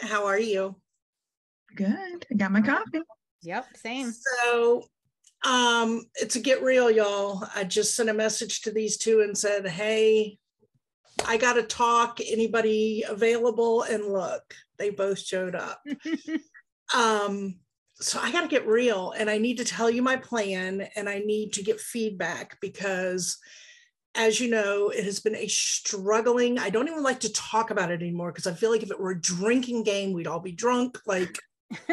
How are you? Good. I got my coffee. Yep, same. So, um, it's a get real, y'all. I just sent a message to these two and said, "Hey, I got to talk. Anybody available?" And look, they both showed up. um, so I got to get real, and I need to tell you my plan, and I need to get feedback because as you know, it has been a struggling. I don't even like to talk about it anymore because I feel like if it were a drinking game, we'd all be drunk. Like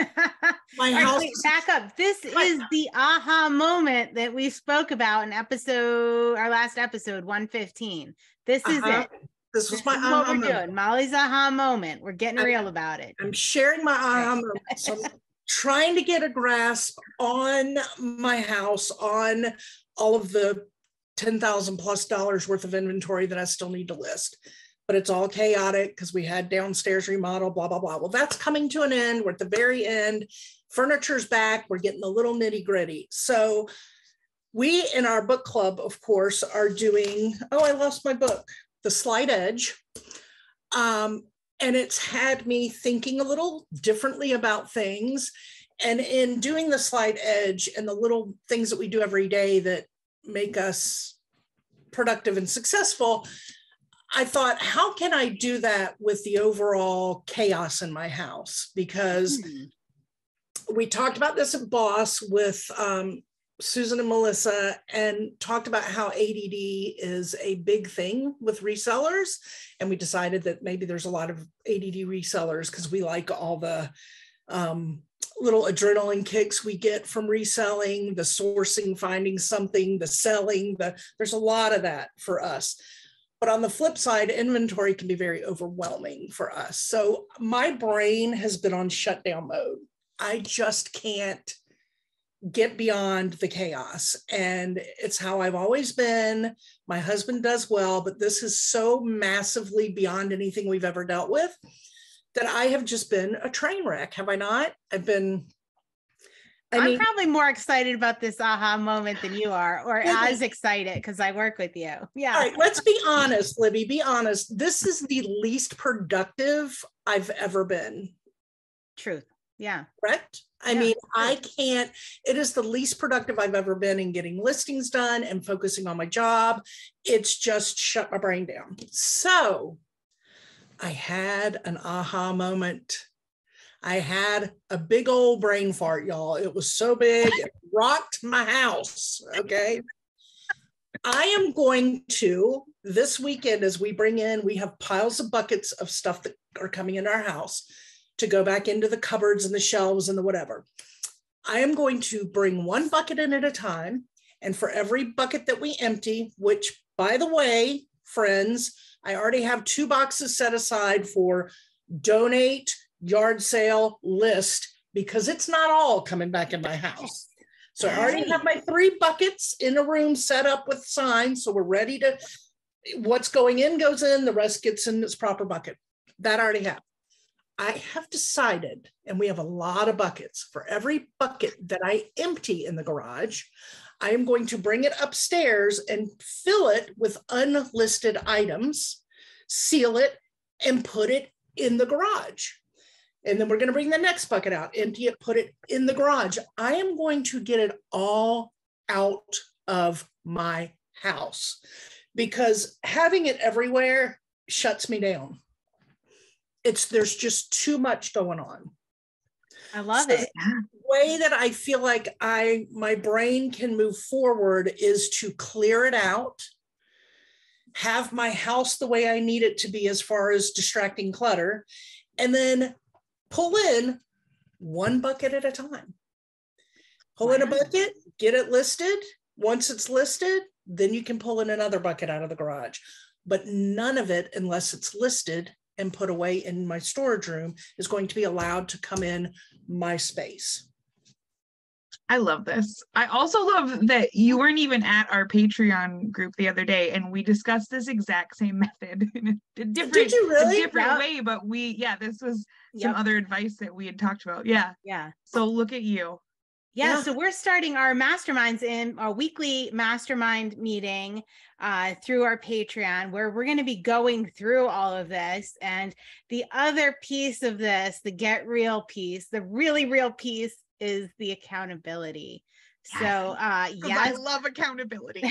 my house. Right, back up. This my, is the aha moment that we spoke about in episode, our last episode, 115. This is uh-huh. it. This was this my aha what we're moment. doing. Molly's aha moment. We're getting I, real about it. I'm sharing my aha moment. So I'm trying to get a grasp on my house, on all of the 10,000 plus dollars worth of inventory that I still need to list. But it's all chaotic because we had downstairs remodel, blah, blah, blah. Well, that's coming to an end. We're at the very end. Furniture's back. We're getting a little nitty gritty. So, we in our book club, of course, are doing, oh, I lost my book, The Slight Edge. Um, and it's had me thinking a little differently about things. And in doing the slight edge and the little things that we do every day that make us productive and successful, I thought, how can I do that with the overall chaos in my house? Because mm-hmm. we talked about this at Boss with um, Susan and Melissa and talked about how ADD is a big thing with resellers. And we decided that maybe there's a lot of ADD resellers because we like all the um, little adrenaline kicks we get from reselling, the sourcing, finding something, the selling, the there's a lot of that for us. But on the flip side, inventory can be very overwhelming for us. So my brain has been on shutdown mode. I just can't get beyond the chaos. And it's how I've always been. My husband does well, but this is so massively beyond anything we've ever dealt with that I have just been a train wreck, have I not? I've been. I am probably more excited about this aha moment than you are, or as excited because I work with you. Yeah. All right, let's be honest, Libby. Be honest. This is the least productive I've ever been. Truth. Yeah. Correct. I yeah, mean, I can't, it is the least productive I've ever been in getting listings done and focusing on my job. It's just shut my brain down. So I had an aha moment. I had a big old brain fart, y'all. It was so big, it rocked my house. Okay. I am going to this weekend as we bring in, we have piles of buckets of stuff that are coming in our house to go back into the cupboards and the shelves and the whatever. I am going to bring one bucket in at a time. And for every bucket that we empty, which by the way, friends, I already have two boxes set aside for donate, yard sale, list, because it's not all coming back in my house. So I already have my three buckets in a room set up with signs. So we're ready to, what's going in goes in, the rest gets in its proper bucket. That I already have. I have decided, and we have a lot of buckets. For every bucket that I empty in the garage, I am going to bring it upstairs and fill it with unlisted items, seal it, and put it in the garage. And then we're going to bring the next bucket out, empty it, put it in the garage. I am going to get it all out of my house because having it everywhere shuts me down. It's there's just too much going on. I love so it. Way that I feel like I my brain can move forward is to clear it out, have my house the way I need it to be as far as distracting clutter, and then pull in one bucket at a time. Pull wow. in a bucket, get it listed. Once it's listed, then you can pull in another bucket out of the garage. But none of it, unless it's listed, and put away in my storage room is going to be allowed to come in my space. I love this. I also love that you weren't even at our Patreon group the other day and we discussed this exact same method in a different, Did you really? different yep. way. But we, yeah, this was some yep. other advice that we had talked about. Yeah. Yeah. So look at you. Yeah, yeah, so we're starting our masterminds in our weekly mastermind meeting uh, through our Patreon, where we're going to be going through all of this. And the other piece of this, the get real piece, the really real piece is the accountability. So uh yes. I love accountability.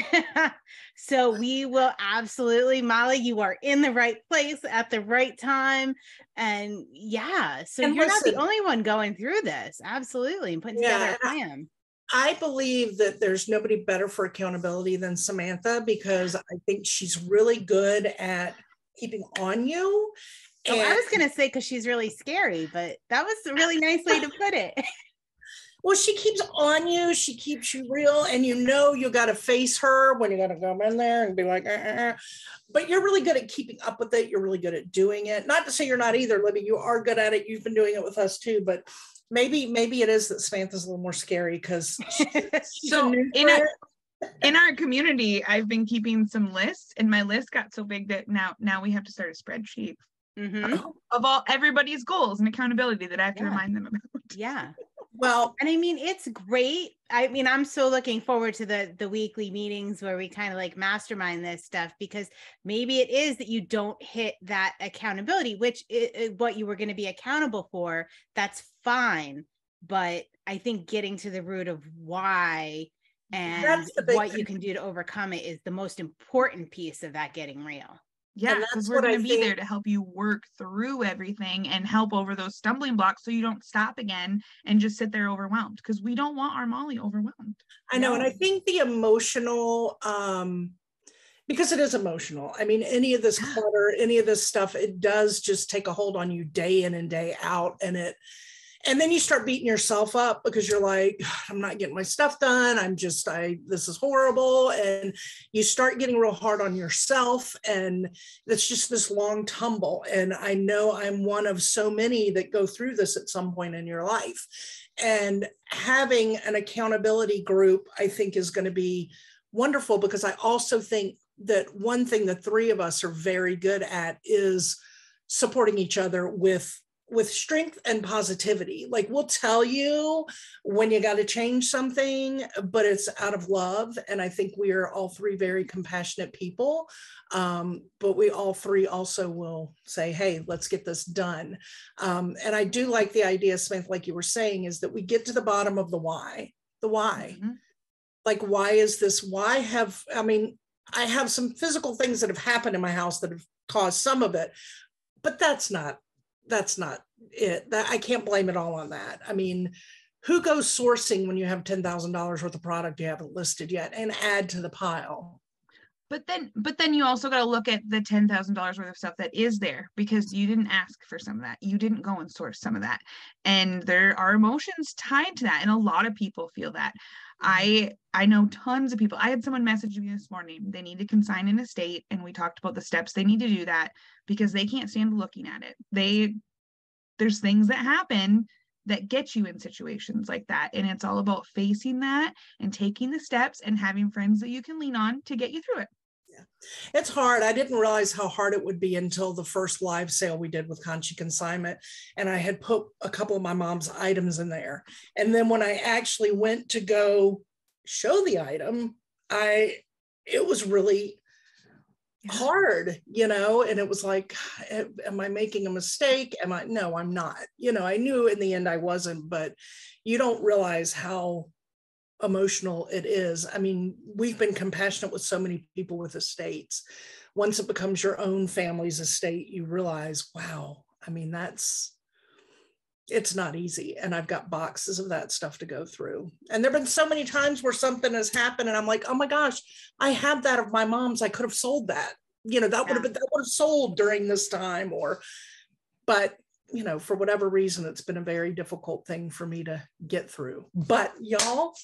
so we will absolutely Molly, you are in the right place at the right time. And yeah, so and you're listen, not the only one going through this. Absolutely. And putting yeah, together a plan. I believe that there's nobody better for accountability than Samantha because I think she's really good at keeping on you. And- oh, I was gonna say because she's really scary, but that was a really nice way to put it. well, she keeps on you. She keeps you real, and you know you got to face her when you got to come in there and be like, uh, uh, uh. but you're really good at keeping up with it. You're really good at doing it. Not to say you're not either, Libby. You are good at it. You've been doing it with us too, but maybe maybe it is that Samantha's a little more scary because so in our in our community, I've been keeping some lists, and my list got so big that now now we have to start a spreadsheet. Mm-hmm. Of all everybody's goals and accountability that I have to yeah. remind them about. Yeah. Well, and I mean, it's great. I mean, I'm so looking forward to the the weekly meetings where we kind of like mastermind this stuff because maybe it is that you don't hit that accountability, which is what you were going to be accountable for. That's fine, but I think getting to the root of why and what thing. you can do to overcome it is the most important piece of that getting real. Yeah, because we're going to be think... there to help you work through everything and help over those stumbling blocks so you don't stop again and just sit there overwhelmed because we don't want our Molly overwhelmed. I know. No. And I think the emotional, um, because it is emotional. I mean, any of this clutter, any of this stuff, it does just take a hold on you day in and day out. And it, and then you start beating yourself up because you're like i'm not getting my stuff done. I'm just i this is horrible. And you start getting real hard on yourself and it's just this long tumble. And i know i'm one of so many that go through this at some point in your life. And having an accountability group i think is going to be wonderful because i also think that one thing the three of us are very good at is supporting each other with with strength and positivity. Like we'll tell you when you got to change something, but it's out of love. And I think we are all three very compassionate people. Um, but we all three also will say, hey, let's get this done. Um, and I do like the idea, Smith, like you were saying, is that we get to the bottom of the why. The why. Mm-hmm. Like, why is this? Why have, I mean, I have some physical things that have happened in my house that have caused some of it, but that's not that's not it. That I can't blame it all on that. I mean, who goes sourcing when you have ten thousand dollars worth of product you haven't listed yet and add to the pile? But then, but then you also got to look at the ten thousand dollars worth of stuff that is there because you didn't ask for some of that. You didn't go and source some of that, and there are emotions tied to that, and a lot of people feel that. I I know tons of people. I had someone message me this morning. They need to consign an estate, and we talked about the steps they need to do that because they can't stand looking at it. They there's things that happen that get you in situations like that, and it's all about facing that and taking the steps and having friends that you can lean on to get you through it. Yeah. It's hard. I didn't realize how hard it would be until the first live sale we did with Conchi Consignment. And I had put a couple of my mom's items in there. And then when I actually went to go show the item, I it was really hard, you know, and it was like, eh, am I making a mistake? Am I no, I'm not. You know, I knew in the end I wasn't, but you don't realize how emotional it is. I mean, we've been compassionate with so many people with estates. Once it becomes your own family's estate, you realize, wow, I mean, that's it's not easy. And I've got boxes of that stuff to go through. And there have been so many times where something has happened and I'm like, oh my gosh, I have that of my mom's. I could have sold that. You know, that yeah. would have been that would have sold during this time or but you know, for whatever reason, it's been a very difficult thing for me to get through. But y'all,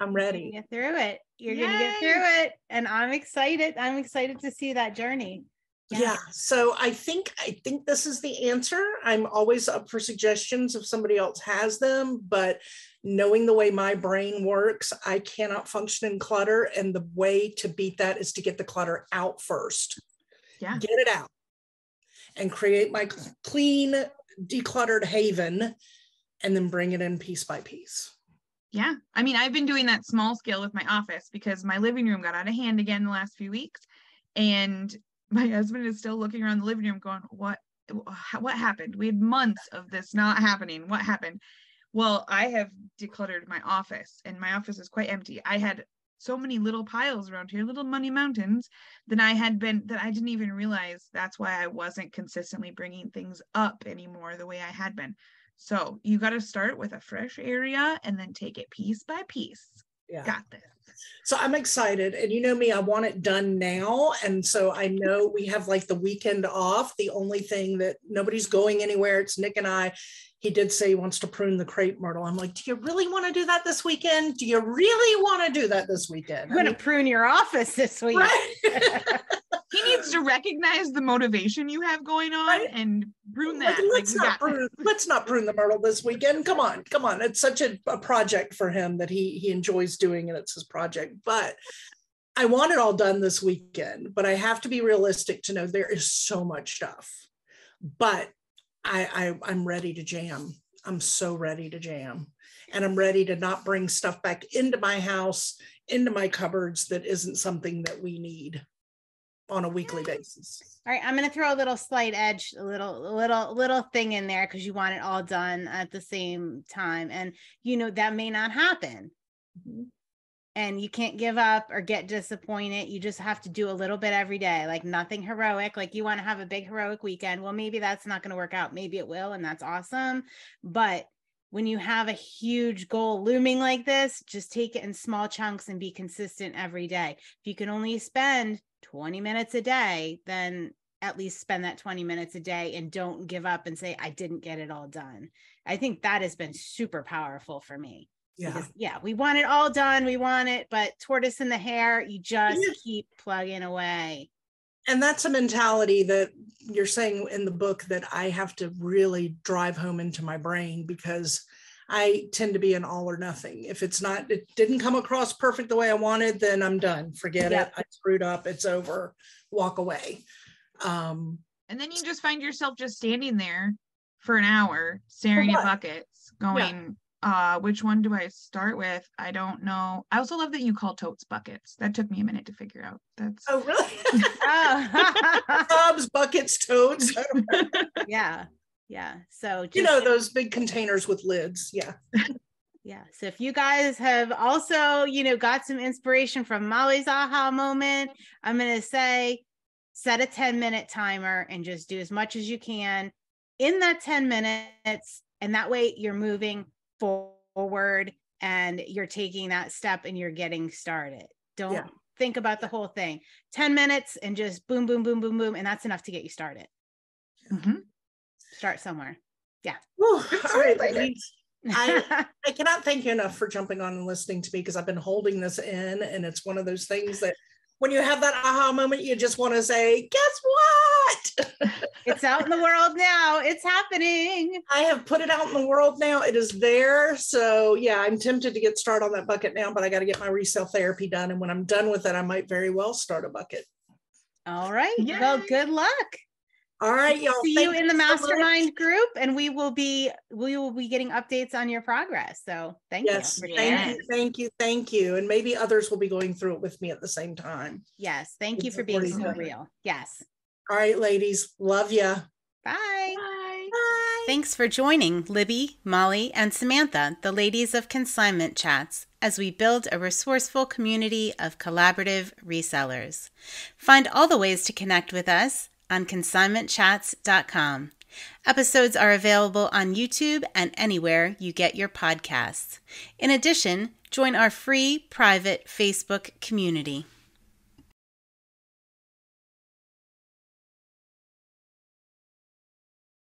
I'm ready. Get through it. You're Yay. gonna get through it. And I'm excited. I'm excited to see that journey. Yeah. yeah. So I think I think this is the answer. I'm always up for suggestions if somebody else has them, but knowing the way my brain works, I cannot function in clutter. And the way to beat that is to get the clutter out first. Yeah. Get it out and create my clean, decluttered haven and then bring it in piece by piece. Yeah. I mean, I've been doing that small scale with my office because my living room got out of hand again the last few weeks. And my husband is still looking around the living room going, What what happened? We had months of this not happening. What happened? Well, I have decluttered my office and my office is quite empty. I had so many little piles around here, little money mountains that I had been that I didn't even realize that's why I wasn't consistently bringing things up anymore the way I had been. So you got to start with a fresh area and then take it piece by piece. Yeah. Got this. So I'm excited. And you know me, I want it done now. And so I know we have like the weekend off. The only thing that nobody's going anywhere, it's Nick and I he did say he wants to prune the crepe myrtle. I'm like, do you really want to do that this weekend? Do you really want to do that this weekend? I'm going to prune your office this week. Right? he needs to recognize the motivation you have going on right? and prune that. Like, let's, like, not prune, let's not prune the myrtle this weekend. Come on, come on. It's such a, a project for him that he he enjoys doing and it's his project. But I want it all done this weekend, but I have to be realistic to know there is so much stuff. But I, I I'm ready to jam. I'm so ready to jam. And I'm ready to not bring stuff back into my house, into my cupboards that isn't something that we need on a weekly basis. All right, I'm going to throw a little slight edge, a little little little thing in there because you want it all done at the same time and you know that may not happen. Mm-hmm and you can't give up or get disappointed. You just have to do a little bit every day, like nothing heroic. Like you want to have a big heroic weekend. Well, maybe that's not going to work out. Maybe it will, and that's awesome. But when you have a huge goal looming like this, just take it in small chunks and be consistent every day. If you can only spend 20 minutes a day, then at least spend that 20 minutes a day and don't give up and say, I didn't get it all done. I think that has been super powerful for me. Yeah. Because, yeah, we want it all done. We want it, but tortoise in the hare, you just yeah. keep plugging away. And that's a mentality that you're saying in the book that I have to really drive home into my brain because I tend to be an all or nothing. If it's not, it didn't come across perfect the way I wanted, then I'm done. Forget it. I screwed up. It's over. Walk away. Um, and then you just find yourself just standing there for an hour staring at buckets, going, uh which one do i start with i don't know i also love that you call totes buckets that took me a minute to figure out that's oh really tubs buckets totes yeah yeah so just, you know those big containers with lids yeah yeah so if you guys have also you know got some inspiration from molly's aha moment i'm going to say set a 10 minute timer and just do as much as you can in that 10 minutes and that way you're moving forward and you're taking that step and you're getting started. Don't yeah. think about the whole thing. 10 minutes and just boom, boom, boom, boom, boom. And that's enough to get you started. Mm-hmm. Start somewhere. Yeah. all right, I, I cannot thank you enough for jumping on and listening to me because I've been holding this in and it's one of those things that when you have that aha moment, you just want to say, guess what? it's out in the world now. It's happening. I have put it out in the world now. It is there. So yeah, I'm tempted to get started on that bucket now, but I got to get my resale therapy done. And when I'm done with it, I might very well start a bucket. All right. Yay. Well, good luck. All right, y'all. See you in the mastermind so group, and we will be we will be getting updates on your progress. So thank yes, you. Thank you, thank you, thank you. And maybe others will be going through it with me at the same time. Yes, thank you for being so real. Yes. All right, ladies. Love ya. Bye. Bye. Bye. Thanks for joining Libby, Molly, and Samantha, the ladies of Consignment Chats, as we build a resourceful community of collaborative resellers. Find all the ways to connect with us on consignmentchats.com. Episodes are available on YouTube and anywhere you get your podcasts. In addition, join our free private Facebook community.